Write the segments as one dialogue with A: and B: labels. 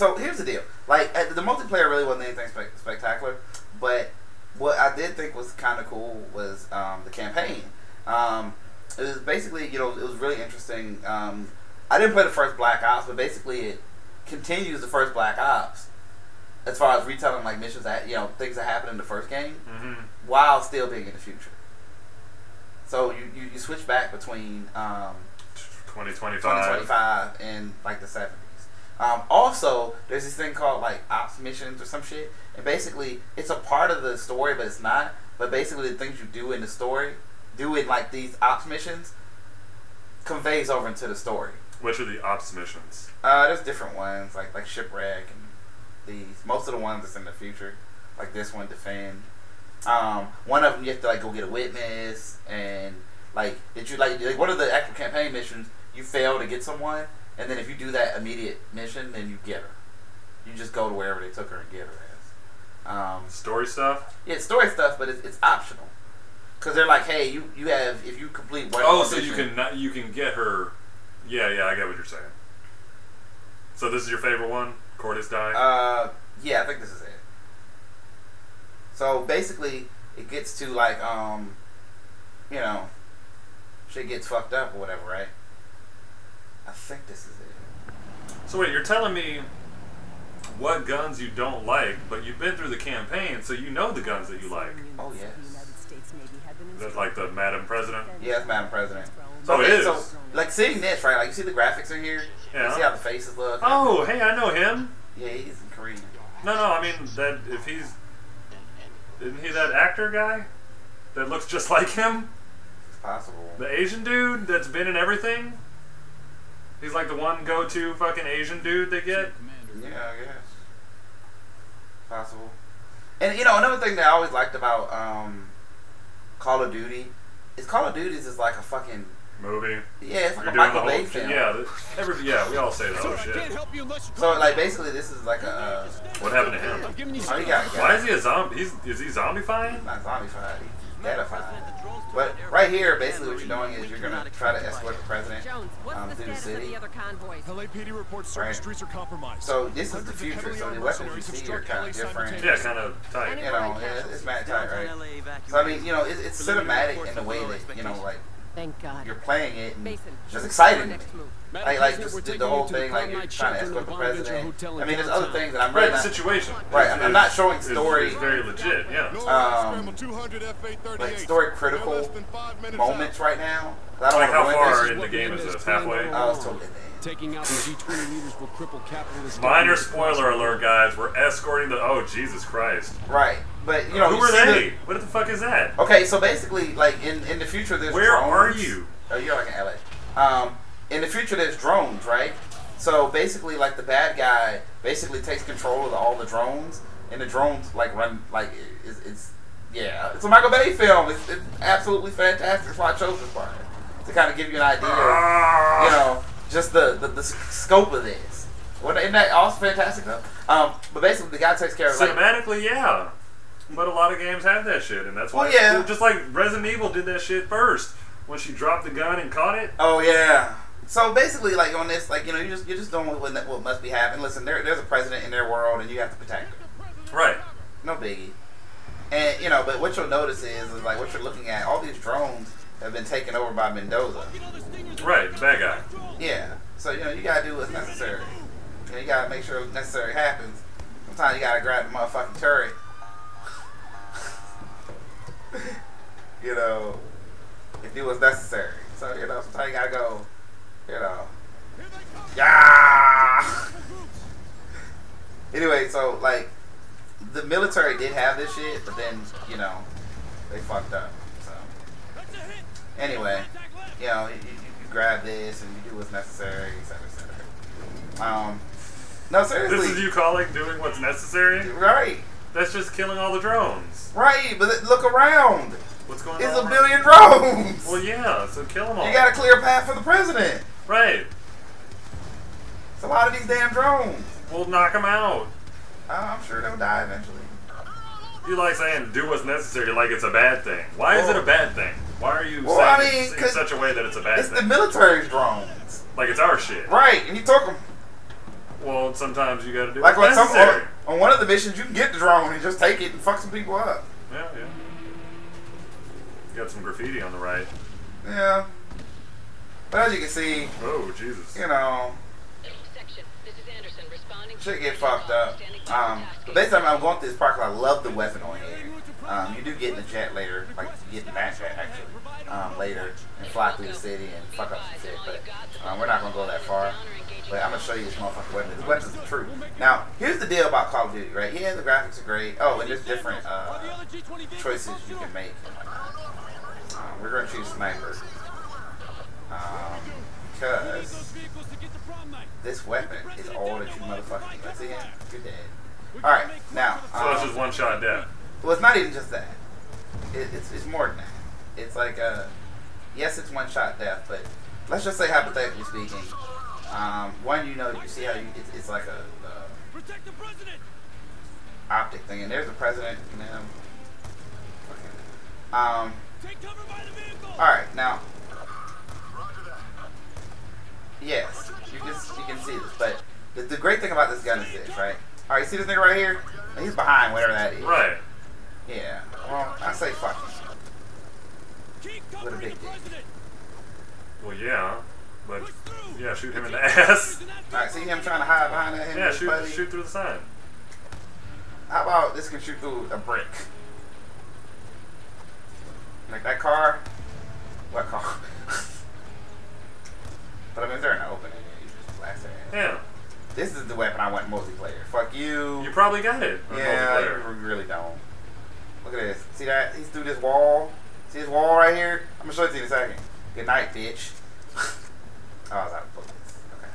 A: like so. Here's the deal. Like the multiplayer really wasn't anything spe- spectacular, but what I did think was kind of cool was um, the campaign. Um, it was basically, you know, it was really interesting. Um, I didn't play the first Black Ops, but basically it continues the first Black Ops as far as retelling like missions that you know things that happened in the first game
B: hmm
A: while still being in the future. So you, you, you switch back between um,
B: 2025.
A: 2025 and like the 70s. Um, also, there's this thing called like ops missions or some shit, and basically it's a part of the story, but it's not. But basically, the things you do in the story, do in like these ops missions, conveys over into the story.
B: Which are the ops missions?
A: Uh, there's different ones like like shipwreck and these. Most of the ones that's in the future, like this one, defend. Um, one of them you have to like go get a witness and like did you like, like one of the actual campaign missions you fail to get someone and then if you do that immediate mission then you get her. You just go to wherever they took her and get her as. Um,
B: Story stuff?
A: yeah, it's story stuff, but it's, it's optional. Cause they're like, hey, you you have if you complete one.
B: Oh, so you can not, you can get her. Yeah, yeah, I get what you're saying. So this is your favorite one, Cordis die.
A: Uh, yeah, I think this is it. So basically, it gets to like um, you know, shit gets fucked up or whatever, right? I think this is it.
B: so wait, you're telling me what guns you don't like, but you've been through the campaign, so you know the guns that you like.
A: Oh, yes.
B: That's like the Madam President.
A: Yeah, Madam President.
B: Oh, it is.
A: So, like seeing this, right? Like you see the graphics in here.
B: Yeah.
A: You see how the faces look.
B: Oh, hey, I know him.
A: Yeah, he's in Korean.
B: No, no, I mean that if he's isn't he that actor guy that looks just like him?
A: It's possible.
B: The Asian dude that's been in everything. He's like the one go-to fucking Asian dude they get.
A: Yeah, I guess. Possible. And you know, another thing that I always liked about um, Call of Duty is Call of Duty is like a fucking
B: Movie.
A: yeah, it's like
B: You're
A: a Michael Bay film.
B: Yeah, every yeah, we all say that whole shit.
A: So like basically, this is like a uh,
B: What happened to him?
A: oh, he got,
B: Why is he a zombie? He's is he zombifying?
A: not zombified, he's. But right here, basically, what you're doing is you're gonna try to escort the president
C: Jones, what's
A: um,
C: the
A: through the
C: status of
A: city.
C: the other convoys?
D: LAPD reports certain
A: Right.
D: streets are compromised.
A: So this is the future. So the weapons you see are kind of different.
B: Yeah, kind of tight.
A: You know, it's, it's mad tight, right? So I mean, you know, it's, it's cinematic in the way that you know, like
C: Thank God.
A: you're playing it and
C: Mason,
A: it's just
C: what's
A: exciting
C: our
A: to me.
C: next move?
A: Like, like just the, the whole thing, like you're trying to escort the president. I mean, there's other things that I'm really
B: Right, the
A: not,
B: situation.
A: Right, I'm- I'm not showing
B: is-
A: story.
B: is very legit. Yeah.
A: Um, like story critical moments right now. I don't
B: Like how
A: want to
B: far
A: ruin
B: in the game is this? Halfway.
A: I was totally
D: Taking out the G20 leaders will cripple capitalist.
B: Minor spoiler alert, guys. We're escorting the. Oh Jesus Christ!
A: right, but you know,
B: Who are they? What the fuck is that?
A: Okay, so basically, like in in the future, there's
B: Where are
A: drones.
B: you?
A: Oh, you're like in LA. Um, in the future, there's drones, right? So basically, like the bad guy basically takes control of the, all the drones, and the drones like run like it's, it's yeah, it's a Michael Bay film. It's, it's absolutely fantastic. That's why I chose this part to kind of give you an idea, of, you know, just the, the the scope of this. Well, isn't that also fantastic though? Um, but basically, the guy takes care of like,
B: Cinematically, yeah. But a lot of games have that shit, and that's why.
A: Well, yeah.
B: cool. Just like Resident Evil did that shit first when she dropped the gun and caught it.
A: Oh yeah. So basically, like on this, like you know, you just you're just doing what, what must be happening. Listen, there, there's a president in their world, and you have to protect her.
B: Right.
A: No biggie. And you know, but what you'll notice is, is like what you're looking at. All these drones have been taken over by Mendoza.
B: Right. The bad guy.
A: Yeah. So you know, you gotta do what's necessary. You, know, you gotta make sure what's necessary happens. Sometimes you gotta grab the motherfucking turret. You know, and do what's necessary. So you know, sometimes you gotta go. You know. Yeah. anyway, so like the military did have this shit, but then you know they fucked up. So anyway, you know you, you, you grab this and you do what's necessary, etc., etc. Um, no seriously,
B: This is you calling doing what's necessary?
A: right,
B: That's just killing all the drones.
A: right. But look around.
B: What's going
A: It's
B: on?
A: a billion drones.
B: Well, yeah. So kill them all.
A: You got a clear path for the president.
B: Right.
A: It's a lot of these damn drones.
B: We'll knock them out.
A: Uh, I'm sure they'll die eventually.
B: You like saying do what's necessary like it's a bad thing. Why is it a bad thing? Why are you
A: Well,
B: saying
A: I
B: it
A: mean,
B: in such a way that it's a bad thing?
A: It's the military's drones.
B: like it's our shit.
A: Right, and you took them.
B: Well, well, sometimes you got to do
A: Like
B: what's
A: on some
B: necessary.
A: on, on one of the missions, you can get the drone and just take it and fuck some people up.
B: Yeah, yeah. You got some graffiti on the right.
A: Yeah. But as you can see,
B: Oh, Jesus.
A: you know,
C: Section. This is Anderson responding.
A: shit get fucked up. Um, but basically, I'm going through this park. I love the weapon on here. Um, you do get in the jet later, like you get in that jet actually, um, later, and fly through the city and fuck up some shit. But um, we're not gonna go that far. But I'm gonna show you this motherfucking weapon. This weapon's the truth. Now, here's the deal about Call of Duty, right? Yeah, the graphics are great. Oh, and there's different uh, choices you can make. Um, we're gonna choose sniper. Um, because this weapon is all that you motherfucking need. Like, see? You're dead. Alright, now.
B: So it's
A: um,
B: just one shot death.
A: well, it's not even just that. It, it's, it's more than that. It's like a, yes, it's one shot death, but let's just say hypothetically speaking, um, one, you know, you see how you, it's, it's like a, uh optic thing, and there's the president and them. Okay. Um, alright, now, yes, you can, you can see this, but the, the great thing about this gun is this, right? Alright, you see this nigga right here? He's behind whatever that is.
B: Right.
A: Yeah. Well, I say fuck him. What a big dick.
B: Well, yeah. But, yeah, shoot him in the ass.
A: Alright, see him trying to hide behind that? him
B: Yeah, shoot,
A: buddy?
B: shoot through the sign.
A: How about this can shoot through a brick? Like that car? What car? but I mean, they're in the open, then you just blast it.
B: Yeah.
A: This is the weapon I want multiplayer. Fuck you.
B: You probably got it.
A: yeah, you really don't. Look at this. See that? He's through this wall. See this wall right here? I'm gonna show it to you in a second. Good night, bitch. oh, I was out of bullets. Okay.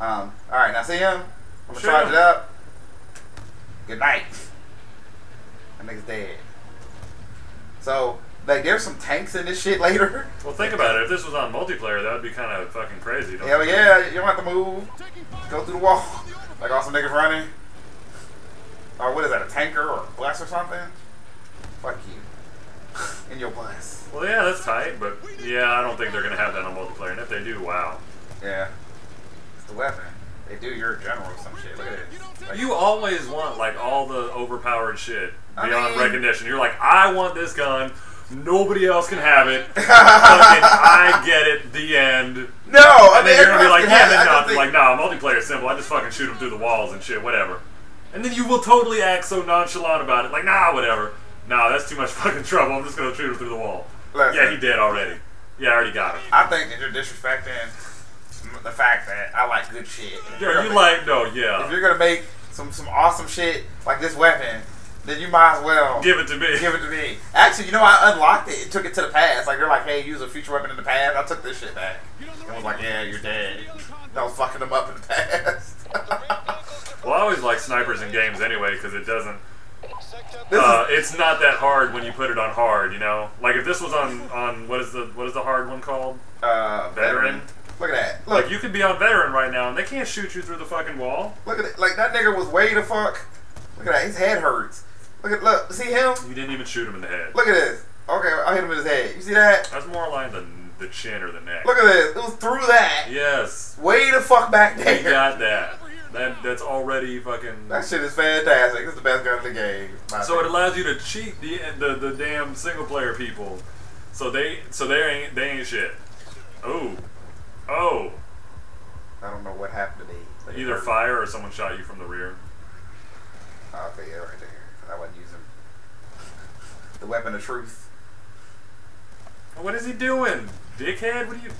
A: Um. All right. Now see him? I'm gonna
B: Shoot
A: charge it up. Good night. That nigga's dead. So, like, there's some tanks in this shit later.
B: Well, think about it. If this was on multiplayer, that would be kind of fucking crazy. Don't
A: Hell
B: you
A: yeah, you don't have to move. Go through the wall. Like all some niggas running. Or what is that, a tanker or a bus or something? Fuck you. In your bus.
B: Well, yeah, that's tight, but yeah, I don't think they're gonna have that on multiplayer. And if they do, wow.
A: Yeah. It's the weapon. They do your general or some shit. Look at it. Like,
B: You always want like all the overpowered shit
A: I
B: beyond
A: mean-
B: recognition. You're like, I want this gun. Nobody else can have it. I get it. The end.
A: no, I
B: And
A: mean,
B: then you're gonna be like, yeah, then no,
A: think-
B: like, nah, multiplayer simple. I just fucking shoot them through the walls and shit, whatever. And then you will totally act so nonchalant about it, like, nah, whatever. Nah, that's too much fucking trouble. I'm just gonna shoot him through the wall.
A: Listen.
B: Yeah, he dead already. Yeah, I already got him.
A: I think that you're disrespecting the fact that I like good shit.
B: Yeah, you
A: make-
B: like, no, yeah.
A: If you're gonna make some some awesome shit like this weapon, then you might as well
B: Give it to me.
A: give it to me. Actually, you know, I unlocked it and took it to the past. Like they're like, "Hey, use a future weapon in the past." I took this shit back. And was like, "Yeah, you're dead." I was fucking them up in the past.
B: Well, I always like snipers in games anyway because it doesn't. Uh, it's not that hard when you put it on hard, you know. Like if this was on on what is the what is the hard one called?
A: uh,
B: Veteran.
A: Look at that. Look,
B: Like you could be on veteran right now and they can't shoot you through the fucking wall.
A: look at it. Like that nigga was way the fuck. Look at that. His head hurts. Look at look. See him?
B: You didn't even shoot him in the head.
A: Look at this. Okay, I hit him in his head. You see that?
B: That's more like the the chin or the neck.
A: Look at this. It was through that.
B: Yes,
A: Way the fuck back
B: you
A: there.
B: got that. That that's already fucking.
A: That shit is fantastic. It's the best gun in the game.
B: So it allows you to cheat the the, the damn single player people. So they so they ain't they ain't shit. Oh, oh.
A: I don't know what happened to me.
B: Either fire or someone shot you from the rear.
A: Okay, yeah, right there. I wasn't using the weapon of truth.
B: What is he doing, dickhead? What are you?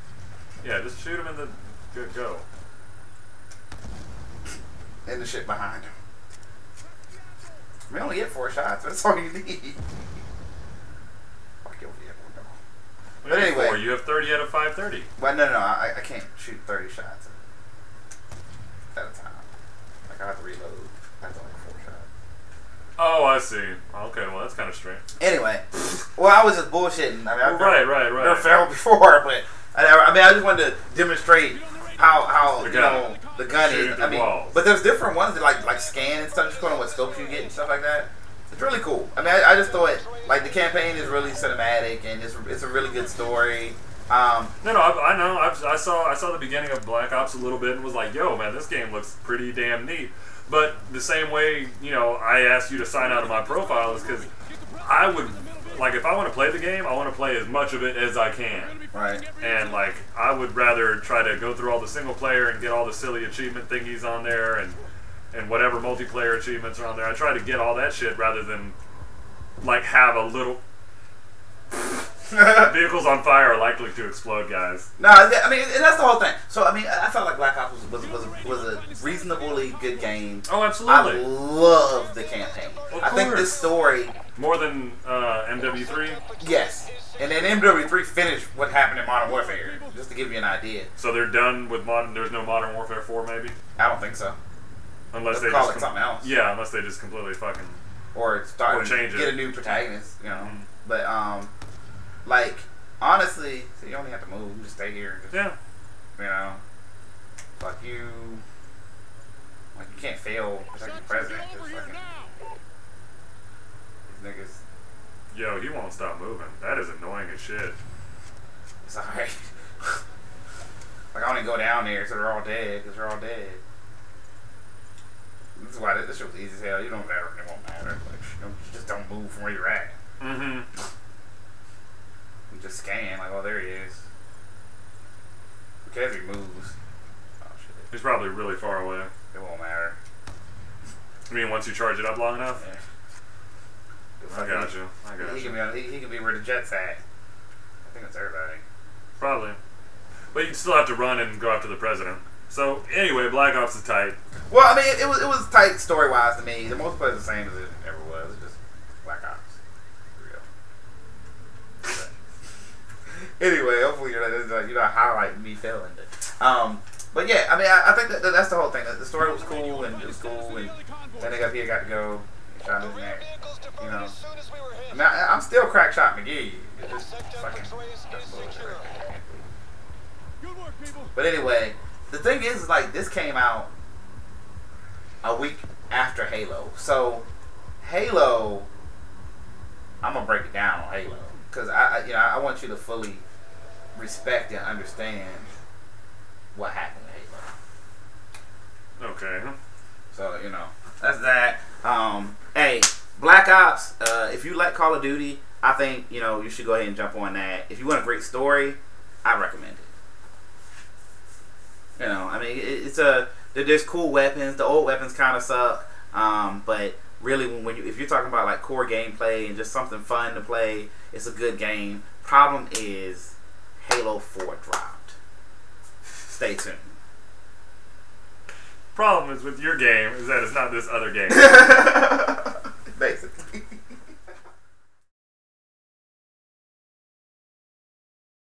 B: Yeah, just shoot him in the go. go.
A: And the shit behind him. We only get four shots. That's all you need. Fuck your vehicle, no.
B: What
A: But
B: are you
A: anyway.
B: for? you have thirty out of five thirty.
A: But no, no, no, I, I can't shoot 30 shots at a time. Like, I have to reload. That's only four shots.
B: Oh, I see. Okay, well that's kind of strange.
A: Anyway, well, I was just bullshitting. I mean, I've
B: Right,
A: never,
B: right, right.
A: never failed before, but I, never- I mean, I just wanted to demonstrate how how
B: The
A: you
B: gun.
A: know the gun
B: Shoot
A: is.
B: through
A: I mean,
B: walls.
A: but there's different ones that like like scan and stuff, just depending on what scopes you get and stuff like that. It's really cool. I mean, I, I just thought like the campaign is really cinematic and it's it's a really good story. Um,
B: No, no, I, I know. I, I saw I saw the beginning of Black Ops a little bit and was like, "Yo, man, this game looks pretty damn neat." But the same way, you know, I asked you to sign out of my profile is because I would like if I want to play the game, I want to play as much of it as I can.
A: right.
B: And like, I would rather try to go through all the single player and get all the silly achievement thingies on there and and whatever multiplayer achievements are on there. I try to get all that shit rather than like have a little vehicles on fire are likely to explode, guys.
A: No, I mean, that's the whole thing. So, I mean, I felt like Black Ops was was, was, a, was a reasonably good game.
B: Oh, absolutely.
A: I love the campaign.
B: Of
A: I think this story,
B: More than uh, MW3.
A: yes. And then MW3 finished what happened in Modern Warfare, just to give you an idea.
B: So they're done with modern. There's no Modern Warfare 4, maybe,
A: I don't think so.
B: unless
A: Let's
B: they
A: call it something else.
B: Yeah, unless they just completely fucking.
A: Or start
B: Or change
A: get
B: it.
A: a new protagonist, you know.
B: Mhm.
A: But um, like honestly, so you only have to move, You just stay here. Just,
B: Yeah.
A: You know, like you, like you can't fail protecting the president. Just fucking these niggas.
B: Yo, he won't stop moving. That is annoying as shit.
A: It's alright. like I only go down there so they're all dead because they're all dead. This is why this, this shit was easy as hell. You don't matter. It won't matter. Like you, don't, just don't move from where you're at.
B: Mm-hmm.
A: Just scan like, oh, there he is. Cares he moves? Oh shit,
B: He's probably really far away.
A: it won't matter.
B: I mean, once you charge it up long enough.
A: Yeah.
B: I got you. I
A: He,
B: got
A: he
B: you.
A: can be on, he, he can be where the jet's at. I think that's everybody.
B: Probably. But you still have to run and go after the president. So anyway, Black Ops is tight.
A: Well, I mean, it, it was it was tight story wise to me. The multiplayer is the same as it ever was. It's just Black Ops. Real. Anyway, hopefully you're not, you're not highlighting me failing it. Um, but yeah, I mean, I, I think that, that that's the whole thing. The story was cool and it was cool, and that nigga here got to go shot his neck. You know, I mean, I, I'm still crack shot McGee. Fucking there. But anyway, the thing is, like, this came out a week after Halo. So, Halo, I'm gonna break it down on Halo because I, you know, I want you to fully respect and understand what happened to Halo.
B: Okay.
A: So, you know, that's that. Um, hey, Black Ops. Uh, if you like Call of Duty, I think you know you should go ahead and jump on that. If you want a great story, I recommend it. You know, I mean, it, it's a there's cool weapons. The old weapons kind of suck, um, but really, when, when you if you're talking about like core gameplay and just something fun to play, it's a good game. Problem is, Halo Four dropped. Stay tuned.
B: Problem is with your game is that it's not this other game.